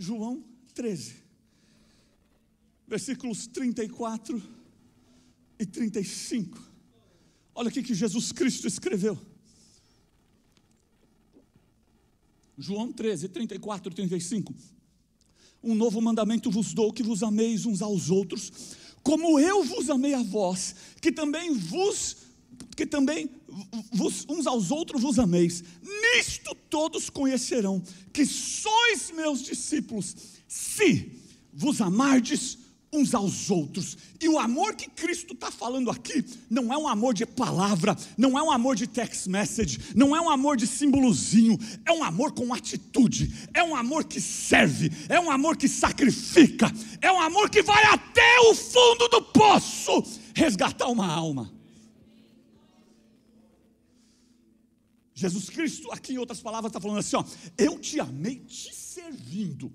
João 13, versículos 34 e 35. Olha o que Jesus Cristo escreveu. João 13, 34 e 35. Um novo mandamento vos dou, que vos ameis uns aos outros, como eu vos amei a vós, que também vos, que também vos, uns aos outros vos ameis. Nisto todos conhecerão que sois meus discípulos, se vos amardes uns aos outros. E o amor que Cristo está falando aqui não é um amor de palavra, não é um amor de text message, não é um amor de símbolozinho, é um amor com atitude, é um amor que serve, é um amor que sacrifica, é um amor que vai até o fundo do poço resgatar uma alma. Jesus Cristo, aqui em outras palavras, está falando assim: ó, eu te amei te servindo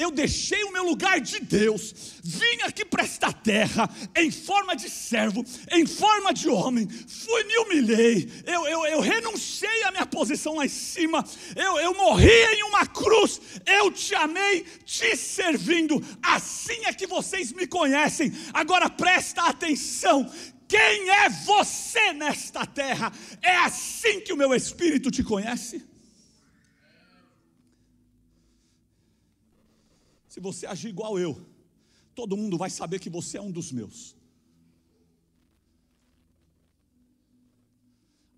eu deixei o meu lugar de Deus, vim aqui para esta terra em forma de servo, em forma de homem, fui, me humilhei, eu, eu, eu renunciei à minha posição lá em cima, eu, eu morri em uma cruz, eu te amei, te servindo, assim é que vocês me conhecem. Agora presta atenção: quem é você nesta terra? É assim que o meu espírito te conhece? Se você agir igual eu, todo mundo vai saber que você é um dos meus.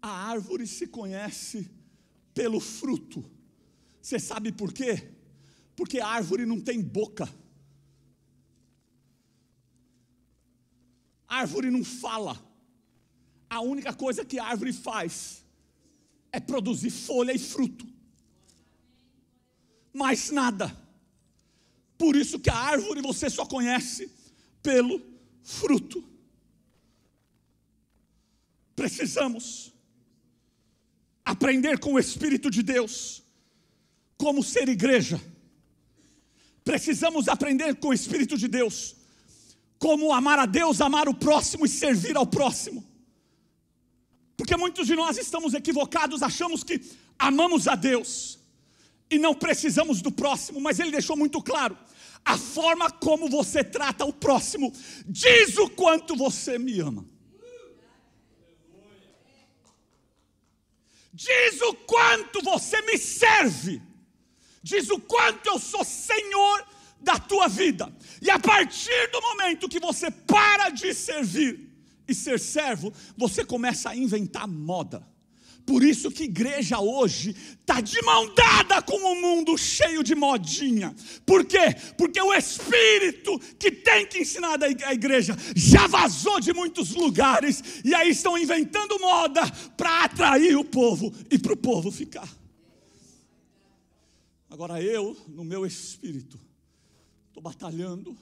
A árvore se conhece pelo fruto. Você sabe por quê? Porque a árvore não tem boca. Árvore não fala. A única coisa que a árvore faz é produzir folha e fruto. Mais nada. Por isso que a árvore você só conhece pelo fruto. Precisamos aprender com o Espírito de Deus como ser igreja. Precisamos aprender com o Espírito de Deus como amar a Deus, amar o próximo e servir ao próximo. Porque muitos de nós estamos equivocados, achamos que amamos a Deus e não precisamos do próximo, mas ele deixou muito claro: a forma como você trata o próximo diz o quanto você me ama. Diz o quanto você me serve. Diz o quanto eu sou senhor da tua vida. E a partir do momento que você para de servir e ser servo, você começa a inventar moda. Por isso que igreja hoje está de mão dada com o um mundo cheio de modinha. Por quê? Porque o Espírito que tem que ensinar a igreja já vazou de muitos lugares e aí estão inventando moda para atrair o povo e para o povo ficar. Agora eu, no meu espírito, estou batalhando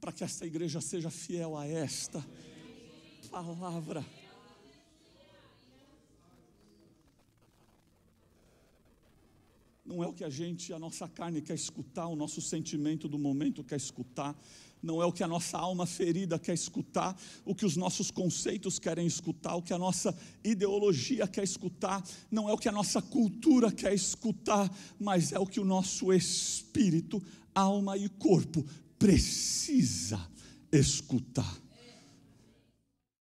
para que esta igreja seja fiel a esta palavra. Não é o que a gente, a nossa carne quer escutar, o nosso sentimento do momento quer escutar, não é o que a nossa alma ferida quer escutar, o que os nossos conceitos querem escutar, o que a nossa ideologia quer escutar, não é o que a nossa cultura quer escutar, mas é o que o nosso espírito, alma e corpo precisa escutar.